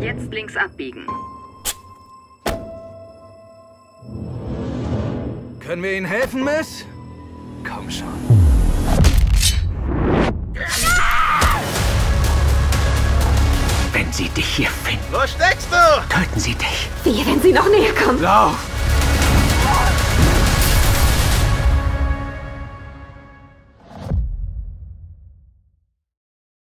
Jetzt links abbiegen. Können wir Ihnen helfen, Miss? Komm schon. Wenn sie dich hier finden, Wo steckst du? töten sie dich. Wie, wenn sie noch näher kommen? Lauf!